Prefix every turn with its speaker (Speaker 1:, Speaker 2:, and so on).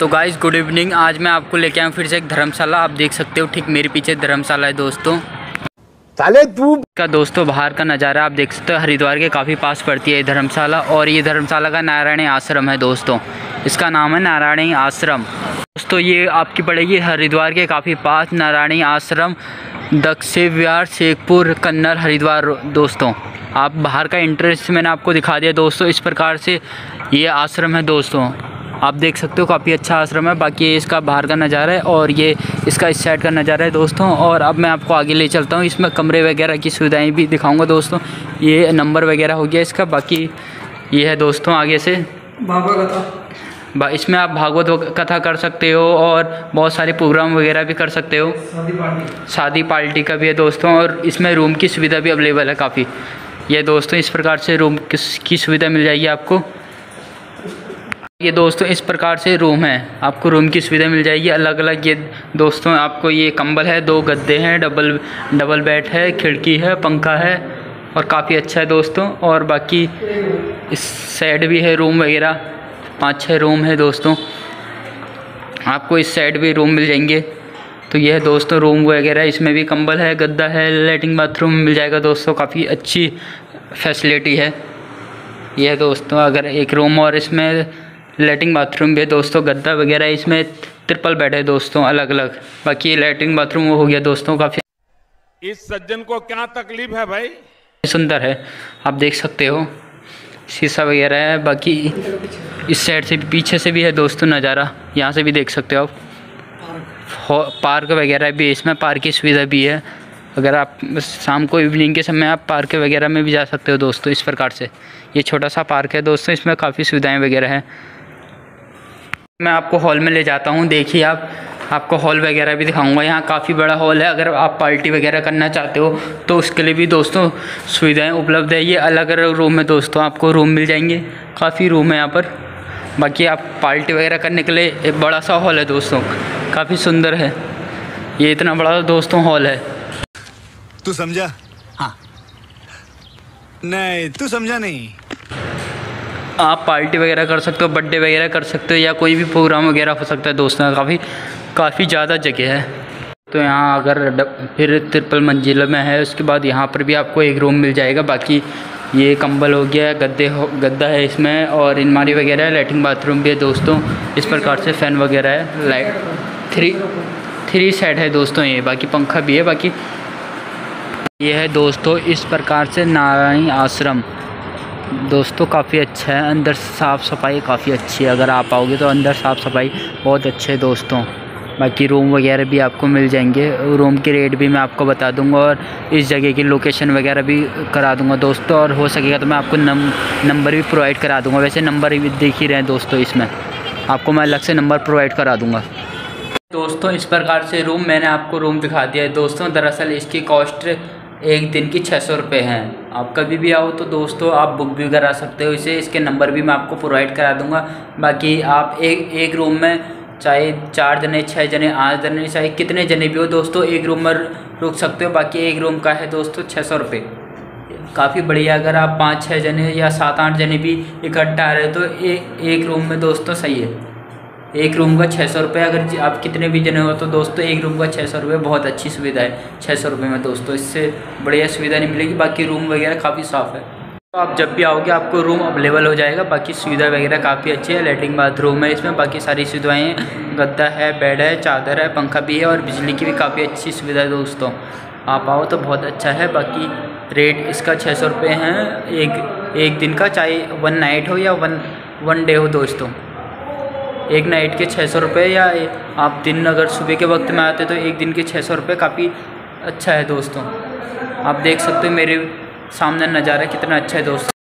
Speaker 1: तो guys good evening आज मैं आपको लेके आया फिर से एक धर्मशाला। आप देख सकते हो ठीक मेरे पीछे धर्मशाला है दोस्तों।
Speaker 2: साले तू
Speaker 1: का दोस्तों बाहर का नज़ारा आप देख सकते हो हरिद्वार के काफ़ी पास पड़ती है ये धर्मशाला और ये धर्मशाला का नारायणी आश्रम है दोस्तों। इसका नाम है नारायणी आश्रम। दोस्तों ये आपकी पड़ेगी हरिद्वार के काफ़ी पास नारायणी आश्रम दक्षिण विहार शेखपुर कन्नर हरिद्वार दोस्तों। आप बाहर का इंटरेस्ट मैंने आपको दिखा दिया दोस्तों इस प्रकार से ये आश्रम है दोस्तों। आप देख सकते हो काफ़ी अच्छा आश्रम है। बाकी ये इसका बाहर का नज़ारा है और ये इसका इस साइड का नज़ारा है दोस्तों। और अब मैं आपको आगे ले चलता हूँ। इसमें कमरे वगैरह की सुविधाएँ भी दिखाऊँगा दोस्तों। ये नंबर वगैरह हो गया इसका। बाकी ये है दोस्तों आगे से। इसमें आप भागवत कथा कर सकते हो और बहुत सारे प्रोग्राम वगैरह भी कर सकते हो। शादी पार्टी। शादी पार्टी का भी है दोस्तों और इसमें रूम की सुविधा भी अवेलेबल है काफ़ी। ये दोस्तों इस प्रकार से रूम की सुविधा मिल जाएगी आपको। ये दोस्तों इस प्रकार से रूम है। आपको रूम की सुविधा मिल जाएगी। अलग अलग ये दोस्तों आपको ये कंबल है, दो गद्दे हैं डबल डबल बेड है, खिड़की है, पंखा है और काफ़ी अच्छा है दोस्तों। और बाकी इस साइड भी है रूम वगैरह। पाँच छः रूम है दोस्तों। आपको इस साइड भी रूम मिल जाएँगे। तो यह है दोस्तों रूम वगैरह, इसमें भी कंबल है, गद्दा है लेटरिन बाथरूम मिल जाएगा दोस्तों। काफ़ी अच्छी फैसिलिटी है। यह दोस्तों अगर एक रूम और इसमें लेटिंग बाथरूम भी है दोस्तों गद्दा वगैरह इसमें ट्रिपल बेड है दोस्तों अलग अलग बाकी लेटिंग बाथरूम वो हो गया दोस्तों काफ़ी
Speaker 2: इस सज्जन को क्या तकलीफ़ है भाई?
Speaker 1: सुंदर है आप देख सकते हो। शीशा वगैरह है बाकी इस साइड से पीछे से भी है दोस्तों नज़ारा यहाँ से भी देख सकते हो आप। पार्क वगैरह भी इसमें पार्क की सुविधा भी है। अगर आप शाम को इवनिंग के समय आप पार्क वगैरह में भी जा सकते हो दोस्तों इस प्रकार से। ये छोटा सा पार्क है दोस्तों इसमें काफ़ी सुविधाएँ वगैरह हैं। मैं आपको हॉल में ले जाता हूँ। देखिए आप आपको हॉल वगैरह भी दिखाऊँगा। यहाँ काफ़ी बड़ा हॉल है। अगर आप पार्टी वगैरह करना चाहते हो तो उसके लिए भी दोस्तों सुविधाएँ उपलब्ध है। ये अलग अलग रूम है दोस्तों आपको रूम मिल जाएँगे। काफ़ी रूम है यहाँ पर। बाकी आप पार्टी वगैरह करने के लिए एक बड़ा सा हॉल है दोस्तों। काफ़ी सुंदर है। ये इतना बड़ा दोस्तों हॉल है।
Speaker 3: तू समझा?
Speaker 1: हाँ।
Speaker 3: नहीं तू समझा नहीं।
Speaker 1: आप पार्टी वगैरह कर सकते हो, बर्थडे वगैरह कर सकते हो या कोई भी प्रोग्राम वगैरह हो सकता है दोस्तों काफ़ी काफ़ी ज़्यादा जगह है। तो यहाँ अगर फिर ट्रिपल मंजिल में है, उसके बाद यहाँ पर भी आपको एक रूम मिल जाएगा, बाकी ये कंबल हो गया, गद्दे हो, गद्दा है इसमें और इनमारी वगैरह है लेटरिन बाथरूम भी है दोस्तों, इस प्रकार से फ़ैन वगैरह है लाइट थ्री थ्री सेट है दोस्तों ये, बाकी पंखा भी है, बाकी ये है दोस्तों इस प्रकार से नारायणी आश्रम। दोस्तों काफ़ी अच्छा है। अंदर साफ़ सफ़ाई काफ़ी अच्छी है। अगर आप आओगे तो अंदर साफ़ सफ़ाई बहुत अच्छे है दोस्तों। बाकी रूम वगैरह भी आपको मिल जाएँगे। रूम के रेट भी मैं आपको बता दूँगा और इस जगह की लोकेशन वगैरह भी करा दूँगा दोस्तों। और हो सकेगा तो मैं आपको नम, नंबर भी प्रोवाइड करा दूँगा। वैसे नंबर भी देख ही रहे हैं दोस्तों इसमें। आपको मैं अलग से नंबर प्रोवाइड करा दूँगा। दोस्तों इस प्रकार से रूम मैंने आपको रूम दिखा दिया है। दोस्तों दरअसल इसकी कॉस्ट एक दिन की छः सौ रुपये हैं। आप कभी भी आओ तो दोस्तों, आप बुक भी करा सकते हो इसे। इसके नंबर भी मैं आपको प्रोवाइड करा दूँगा। बाकी आप एक एक रूम में, चाहे चार जने छः जने, आठ जने, चाहे कितने जने भी हो, दोस्तों, एक रूम में रुक सकते हो। बाकी एक रूम का है दोस्तों छः सौ रुपये काफ़ी बढ़िया, अगर आप पाँच छः जने या सात, आठ जने भी इकट्ठा आ रहे हो तो एक एक रूम में दोस्तों सही है। एक रूम का छः सौ रुपये, अगर आप कितने भी जने हो तो दोस्तों, एक रूम का छः सौ रुपये बहुत अच्छी सुविधा है। छः सौ रुपये में दोस्तों, इससे बढ़िया सुविधा नहीं मिलेगी। बाकी रूम वगैरह काफ़ी साफ़ है। तो आप जब भी आओगे, आपको रूम अवेलेबल हो जाएगा। बाकी सुविधा वगैरह काफ़ी अच्छी है। लेटरिन बाथरूम है, इसमें बाकी सारी सुविधाएँ हैं। गद्दा है बेड है, चादर है, पंखा भी है और बिजली की भी काफ़ी अच्छी सुविधा है दोस्तों। आप आओ तो बहुत अच्छा है। बाकी रेट इसका छः सौ रुपये हैं। एक एक दिन का, चाहे वन नाइट हो या वन वन डे हो दोस्तों। एक नाइट के छः सौ रुपये या आप दिन अगर सुबह के वक्त में आते तो एक दिन के छः सौ रुपये काफ़ी अच्छा है दोस्तों। आप देख सकते हो मेरे सामने नज़ारा कितना अच्छा है दोस्तों।